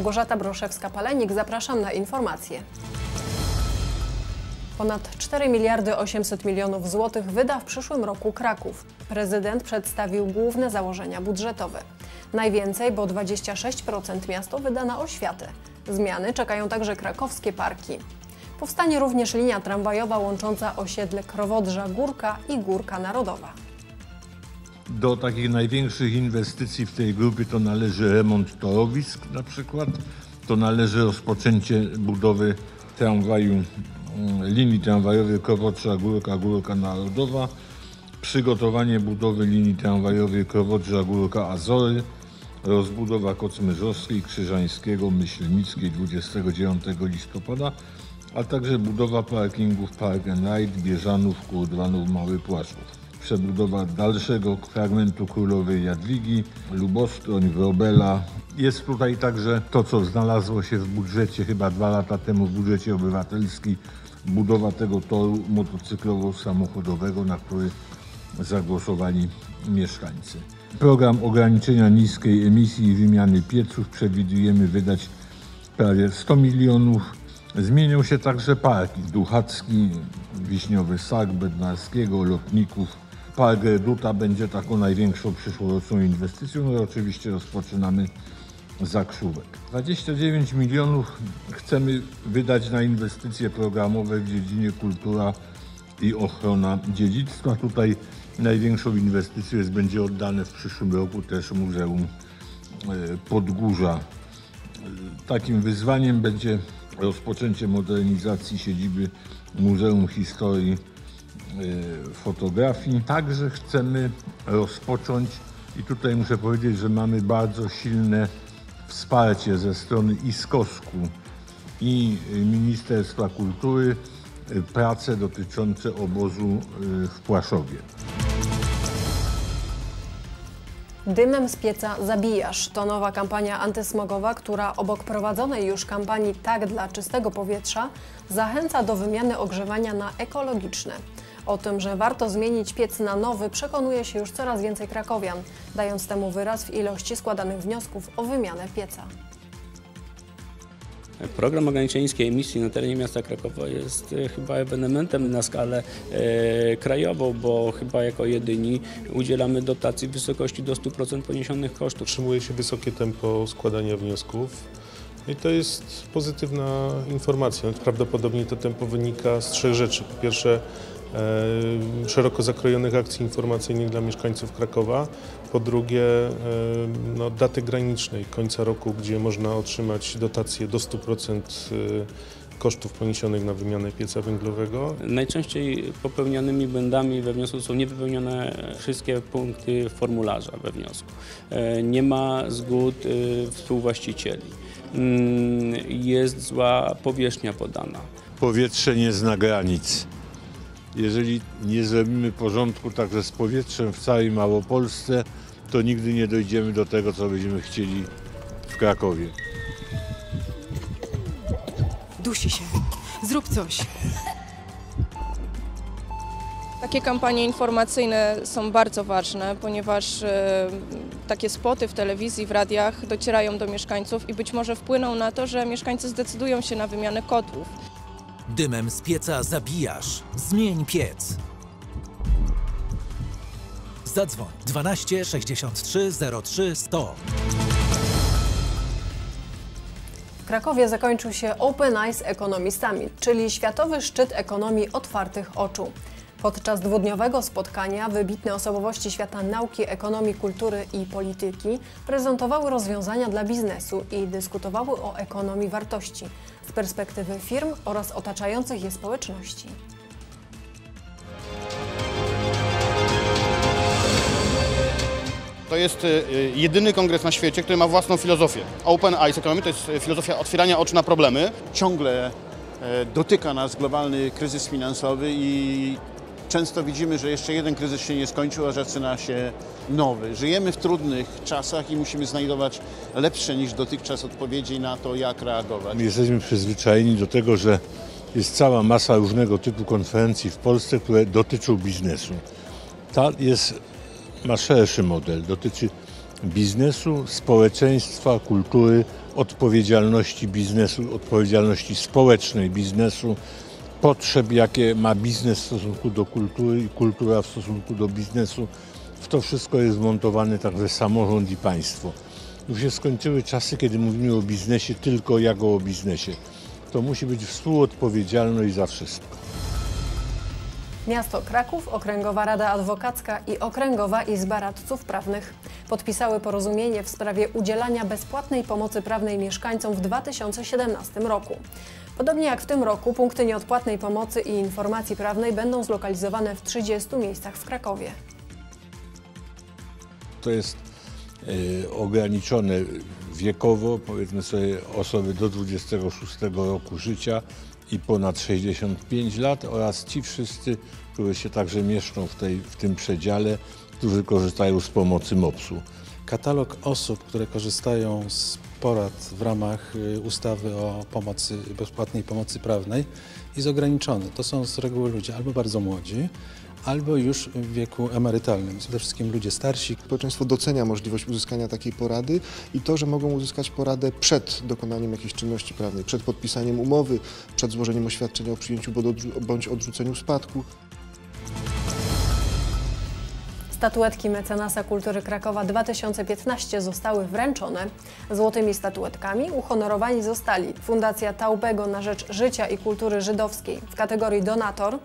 Małgorzata Broszewska-Palenik, zapraszam na informacje. Ponad 4 miliardy 800 milionów złotych wyda w przyszłym roku Kraków. Prezydent przedstawił główne założenia budżetowe. Najwięcej, bo 26% miasto wyda na oświatę. Zmiany czekają także krakowskie parki. Powstanie również linia tramwajowa łącząca osiedle Krowodrza Górka i Górka Narodowa. Do takich największych inwestycji w tej grupie to należy remont torowisk na przykład, to należy rozpoczęcie budowy tramwaju, mm, linii tramwajowej Krowodrza Górka, Górka Narodowa, przygotowanie budowy linii tramwajowej Krowodrza Górka Azory, rozbudowa Kocmyrzowskiej, Krzyżańskiego, Myślnickiej 29 listopada, a także budowa parkingów Park and Ride, Bieżanów, Kurdwanów, Mały Płaszczów. Przebudowa dalszego fragmentu Królowej Jadwigi, Lubostroń, Wrobela. Jest tutaj także to, co znalazło się w budżecie chyba dwa lata temu w budżecie obywatelskim, budowa tego toru motocyklowo-samochodowego, na który zagłosowali mieszkańcy. Program ograniczenia niskiej emisji i wymiany pieców przewidujemy wydać prawie 100 milionów. Zmienią się także parki Duchacki, Wiśniowy Sak, Bednarskiego, Lotników. Park Reduta będzie taką największą przyszłoroczną inwestycją, no i oczywiście rozpoczynamy zakrzówek. 29 milionów chcemy wydać na inwestycje programowe w dziedzinie kultura i ochrona dziedzictwa. Tutaj największą inwestycją jest, będzie oddane w przyszłym roku też Muzeum e, Podgórza. Takim wyzwaniem będzie rozpoczęcie modernizacji siedziby Muzeum Historii Fotografii. Także chcemy rozpocząć i tutaj muszę powiedzieć, że mamy bardzo silne wsparcie ze strony ISKOSK-u i Ministerstwa Kultury y, prace dotyczące obozu y, w Płaszowie. Dymem z pieca zabijasz. To nowa kampania antysmogowa, która obok prowadzonej już kampanii Tak dla czystego powietrza zachęca do wymiany ogrzewania na ekologiczne. O tym, że warto zmienić piec na nowy, przekonuje się już coraz więcej krakowian, dając temu wyraz w ilości składanych wniosków o wymianę pieca. Program ograniczenia niskiej emisji na terenie miasta Krakowa jest e, chyba ewenementem na skalę e, krajową, bo chyba jako jedyni udzielamy dotacji w wysokości do 100% poniesionych kosztów. Utrzymuje się wysokie tempo składania wniosków i to jest pozytywna informacja. Prawdopodobnie to tempo wynika z trzech rzeczy. Po pierwsze, szeroko zakrojonych akcji informacyjnych dla mieszkańców Krakowa. Po drugie, e, no, daty granicznej końca roku, gdzie można otrzymać dotację do 100% e, kosztów poniesionych na wymianę pieca węglowego. Najczęściej popełnianymi błędami we wniosku są niewypełnione wszystkie punkty formularza we wniosku. E, Nie ma zgód e, współwłaścicieli. Mm, Jest zła powierzchnia podana. Powietrze nie zna granic. Jeżeli nie zrobimy porządku także z powietrzem w całej Małopolsce, to nigdy nie dojdziemy do tego, co będziemy chcieli w Krakowie. Dusi się. Zrób coś. Takie kampanie informacyjne są bardzo ważne, ponieważ e, takie spoty w telewizji, w radiach docierają do mieszkańców i być może wpłyną na to, że mieszkańcy zdecydują się na wymianę kotłów. Dymem z pieca zabijasz. Zmień piec. Zadzwoń 12 63 03 100. W Krakowie zakończył się Open Eyes Economy Summit, czyli światowy szczyt ekonomii otwartych oczu. Podczas dwudniowego spotkania wybitne osobowości świata nauki, ekonomii, kultury i polityki prezentowały rozwiązania dla biznesu i dyskutowały o ekonomii wartości z perspektywy firm oraz otaczających je społeczności. To jest y, jedyny kongres na świecie, który ma własną filozofię. Open Eyes Economy to jest y, filozofia otwierania oczu na problemy. ciągle e, dotyka nas globalny kryzys finansowy i często widzimy, że jeszcze jeden kryzys się nie skończył, a zaczyna się nowy. Żyjemy w trudnych czasach i musimy znajdować lepsze niż dotychczas odpowiedzi na to, jak reagować. My jesteśmy przyzwyczajeni do tego, że jest cała masa różnego typu konferencji w Polsce, które dotyczą biznesu. Ta jest, ma szerszy model, dotyczy biznesu, społeczeństwa, kultury, odpowiedzialności biznesu, odpowiedzialności społecznej biznesu, potrzeb, jakie ma biznes w stosunku do kultury i kultura w stosunku do biznesu. W to wszystko jest wmontowany także samorząd i państwo. Już się skończyły czasy, kiedy mówimy o biznesie tylko jako o biznesie. To musi być współodpowiedzialność za wszystko. Miasto Kraków, Okręgowa Rada Adwokacka i Okręgowa Izba Radców Prawnych podpisały porozumienie w sprawie udzielania bezpłatnej pomocy prawnej mieszkańcom w 2017 roku. Podobnie jak w tym roku, punkty nieodpłatnej pomocy i informacji prawnej będą zlokalizowane w 30 miejscach w Krakowie. To jest y, ograniczone wiekowo, powiedzmy sobie osoby do 26 roku życia i ponad 65 lat oraz ci wszyscy, którzy się także mieszczą w, tej, w tym przedziale, którzy korzystają z pomocy MOPS-u. Katalog osób, które korzystają z porad w ramach y, ustawy o pomocy, bezpłatnej pomocy prawnej jest ograniczony. To są z reguły ludzie albo bardzo młodzi, albo już w wieku emerytalnym. Przede wszystkim ludzie starsi. Społeczeństwo docenia możliwość uzyskania takiej porady i to, że mogą uzyskać poradę przed dokonaniem jakiejś czynności prawnej, przed podpisaniem umowy, przed złożeniem oświadczenia o przyjęciu bądź odrzuceniu spadku. Statuetki mecenasa kultury Krakowa 2015 zostały wręczone. Złotymi statuetkami uhonorowani zostali Fundacja Taubego na rzecz życia i kultury żydowskiej w kategorii donator,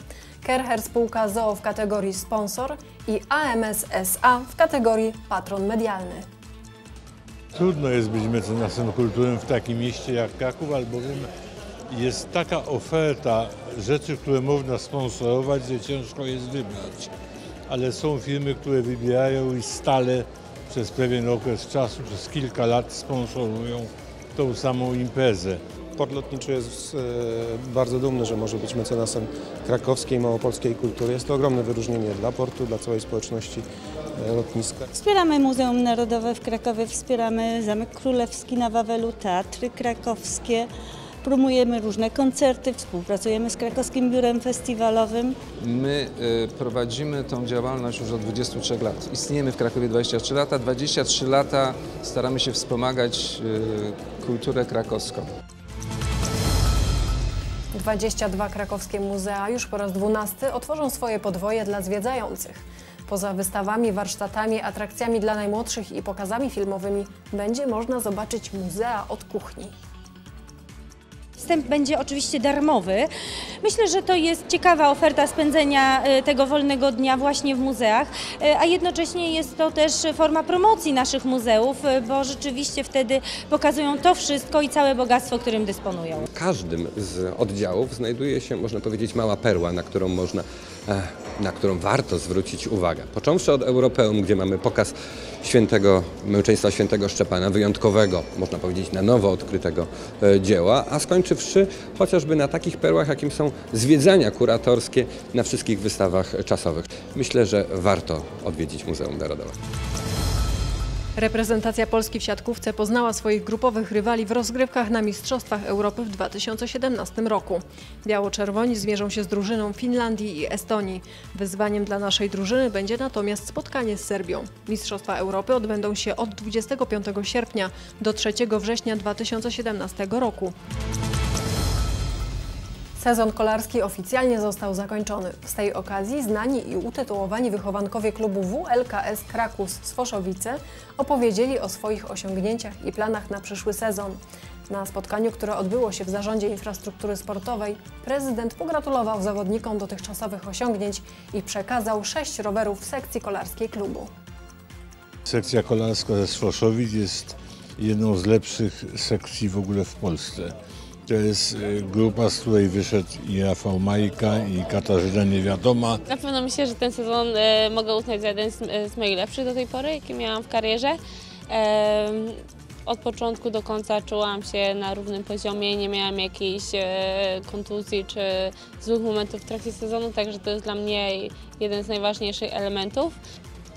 Kerher Spółka ZOO w kategorii sponsor i AMS SA w kategorii patron medialny. Trudno jest być mecenasem kultury w takim mieście jak Kraków, albowiem jest taka oferta rzeczy, które można sponsorować, że ciężko jest wybrać. Ale są firmy, które wybierają i stale przez pewien okres czasu, przez kilka lat sponsorują tą samą imprezę. Port lotniczy jest e, bardzo dumny, że może być mecenasem krakowskiej, małopolskiej kultury. Jest to ogromne wyróżnienie dla portu, dla całej społeczności e, lotniska. Wspieramy Muzeum Narodowe w Krakowie, wspieramy Zamek Królewski na Wawelu, teatry krakowskie. Promujemy różne koncerty, współpracujemy z Krakowskim Biurem Festiwalowym. My y, prowadzimy tą działalność już od 23 lat. Istniejemy w Krakowie 23 lata. 23 lata staramy się wspomagać y, kulturę krakowską. 22 krakowskie muzea już po raz 12 otworzą swoje podwoje dla zwiedzających. Poza wystawami, warsztatami, atrakcjami dla najmłodszych i pokazami filmowymi będzie można zobaczyć muzea od kuchni. Wstęp będzie oczywiście darmowy. Myślę, że to jest ciekawa oferta spędzenia e, tego wolnego dnia właśnie w muzeach, e, a jednocześnie jest to też forma promocji naszych muzeów, e, bo rzeczywiście wtedy pokazują to wszystko i całe bogactwo, którym dysponują. W każdym z oddziałów znajduje się, można powiedzieć, mała perła, na którą można na którą warto zwrócić uwagę. Począwszy od Europeum, gdzie mamy pokaz świętego, męczeństwa świętego Szczepana, wyjątkowego, można powiedzieć, na nowo odkrytego dzieła, a skończywszy chociażby na takich perłach, jakim są zwiedzania kuratorskie na wszystkich wystawach czasowych. Myślę, że warto odwiedzić Muzeum Narodowe. Reprezentacja Polski w siatkówce poznała swoich grupowych rywali w rozgrywkach na Mistrzostwach Europy w 2017 roku. Biało-czerwoni zmierzą się z drużyną Finlandii i Estonii. Wyzwaniem dla naszej drużyny będzie natomiast spotkanie z Serbią. Mistrzostwa Europy odbędą się od 25 sierpnia do 3 września 2017 roku. Sezon kolarski oficjalnie został zakończony. Z tej okazji znani i utytułowani wychowankowie klubu WLKS Krakus z Foszowice opowiedzieli o swoich osiągnięciach i planach na przyszły sezon. Na spotkaniu, które odbyło się w Zarządzie Infrastruktury Sportowej, prezydent pogratulował zawodnikom dotychczasowych osiągnięć i przekazał sześć rowerów sekcji kolarskiej klubu. Sekcja kolarska ze Sfoszowic jest jedną z lepszych sekcji w ogóle w Polsce. To jest y, grupa, z której wyszedł i Rafał Majka, i Katarzyna Niewiadoma. Na pewno myślę, że ten sezon e, mogę uznać za jeden z, moich lepszych do tej pory, jaki miałam w karierze. Od początku do końca czułam się na równym poziomie, nie miałam jakiejś kontuzji czy złych momentów w trakcie sezonu, także to jest dla mnie jeden z najważniejszych elementów.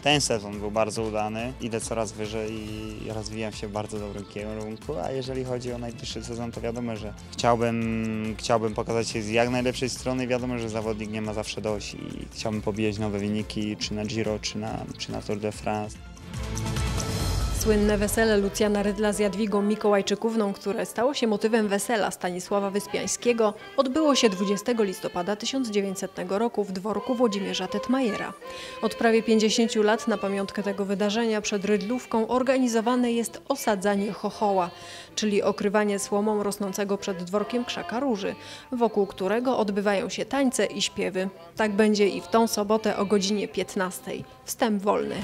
Ten sezon był bardzo udany, idę coraz wyżej i rozwijam się w bardzo dobrym kierunku, a jeżeli chodzi o najbliższy sezon, to wiadomo, że chciałbym, chciałbym pokazać się z jak najlepszej strony. Wiadomo, że zawodnik nie ma zawsze dość i chciałbym pobijać nowe wyniki, czy na Giro, czy na, czy na Tour de France. Słynne wesele Lucjana Rydla z Jadwigą Mikołajczykówną, które stało się motywem wesela Stanisława Wyspiańskiego, odbyło się 20 listopada 1900 roku w dworku Włodzimierza Tetmajera. Od prawie 50 lat na pamiątkę tego wydarzenia przed Rydlówką organizowane jest osadzanie chochoła, czyli okrywanie słomą rosnącego przed dworkiem krzaka róży, wokół którego odbywają się tańce i śpiewy. Tak będzie i w tą sobotę o godzinie 15. Wstęp wolny.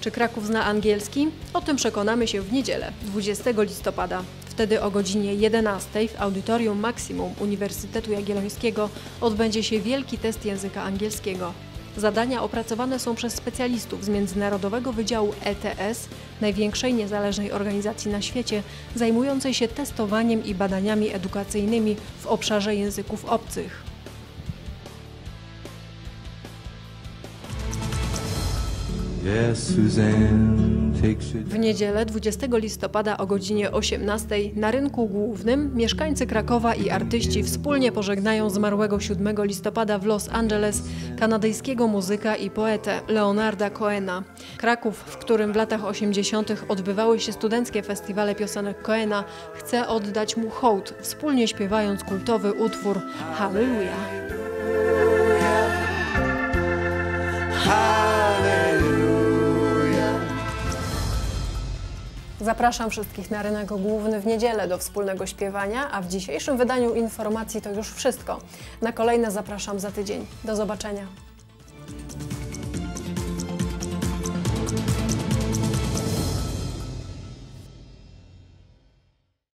Czy Kraków zna angielski? O tym przekonamy się w niedzielę, 20 listopada. Wtedy o godzinie 11 w Audytorium Maximum Uniwersytetu Jagiellońskiego odbędzie się wielki test języka angielskiego. Zadania opracowane są przez specjalistów z Międzynarodowego Wydziału ETS, największej niezależnej organizacji na świecie, zajmującej się testowaniem i badaniami edukacyjnymi w obszarze języków obcych. W niedzielę 20 listopada o godzinie 18 na rynku głównym mieszkańcy Krakowa i artyści wspólnie pożegnają zmarłego 7 listopada w Los Angeles kanadyjskiego muzyka i poetę Leonarda Cohena. Kraków, w którym w latach 80. odbywały się studenckie festiwale piosenek Cohena, chce oddać mu hołd, wspólnie śpiewając kultowy utwór Hallelujah. Zapraszam wszystkich na rynek główny w niedzielę do wspólnego śpiewania, a w dzisiejszym wydaniu informacji to już wszystko. Na kolejne zapraszam za tydzień. Do zobaczenia.